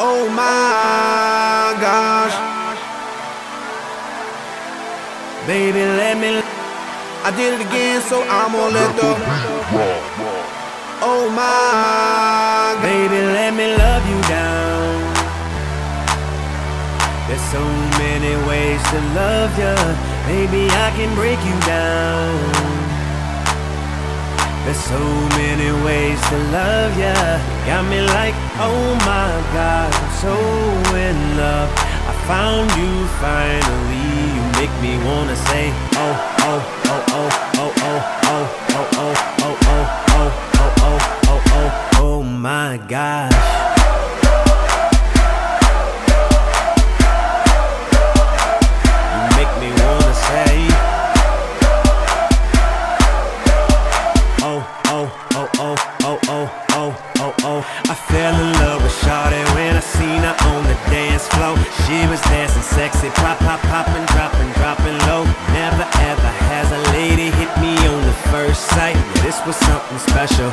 Oh my gosh. Baby, let me. I did it again, so I'm gonna let the. Oh my. Baby, let me love you down. There's so many ways to love ya. Maybe I can break you down. There's so many ways to love ya. Got me like, oh my God, so in love. I found you finally. You make me wanna say, oh, oh, oh, oh, oh, oh, oh, oh, oh, oh, oh, oh, oh, oh, oh, oh, oh my gosh. oh, oh, oh. I fell in love with Shawty when I seen her on the dance floor. She was dancing sexy, pop, pop, poppin', dropping dropping low. Never ever has a lady hit me on the first sight. This was something special,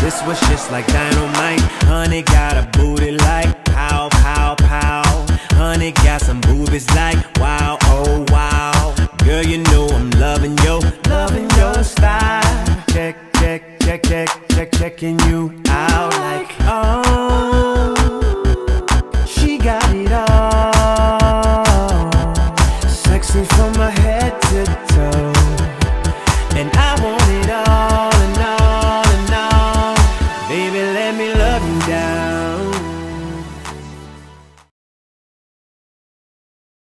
this was just like dynamite. Honey got a booty like pow, pow, pow. Honey got some boobies like wow, oh, wow. Girl, you know I'm loving yo, loving your style. Check, check, check, check checking you out like, oh, she got it all. Sexy from my head to toe, and I won't.